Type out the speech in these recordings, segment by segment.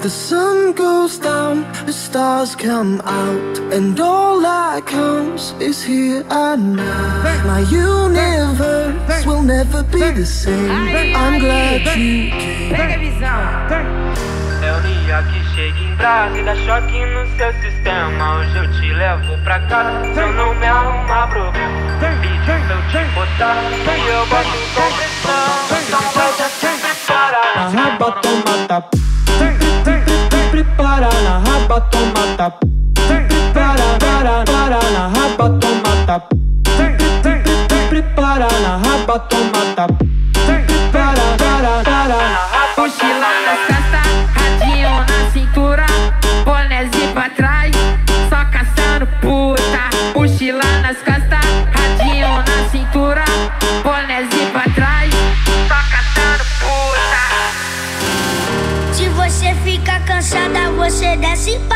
The sun goes down, the stars come out, and all that counts is here and now. My universe will never be the same. I'm glad you came. Pega a visão. É o dia que chega em brasa e dá choque no seu sistema. Hoje eu te levo pra casa. Se eu não me arrumar problema, pede pra eu te botar. E eu boto com pressão. Então vai já se preparar. Na raba toma tapa. Prepara na raba toma tapa. Para, para, para na raba toma tapa. Prepara na raba toma tapa. Você desce e para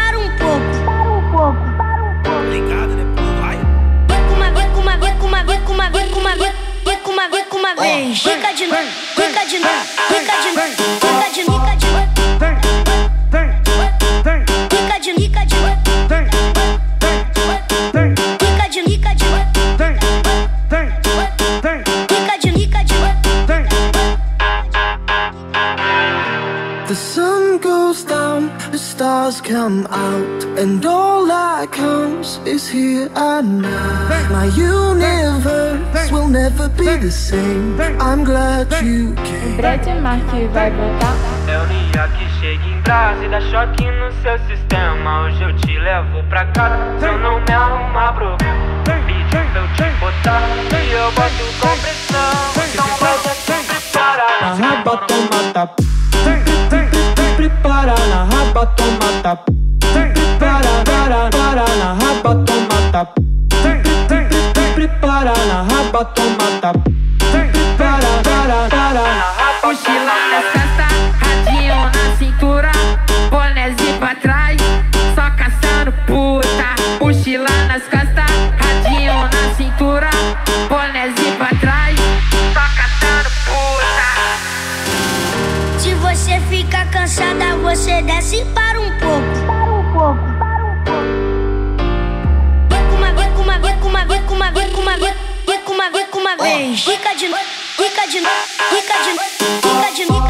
goes down, the stars come out, and all that counts is here and now. My universe will never be the same. I'm glad you came. Brad Mark vai voltar. É o dia que chega em brasa e dá choque no seu sistema. Hoje eu te levo pra casa. Se eu não me arrumar problema, pede pra eu te botar. E eu boto com na raba toma tapa. Para, para, para na raba toma tapa. Prepara na raba toma. Você desce e para um pouco. Para um pouco, para um pouco. Vem com uma, vem com uma, vem com uma, vem com uma, vem com uma, vem vem com uma, vem com uma vez. Fica de novo, fica de novo, fica de novo, fica de novo,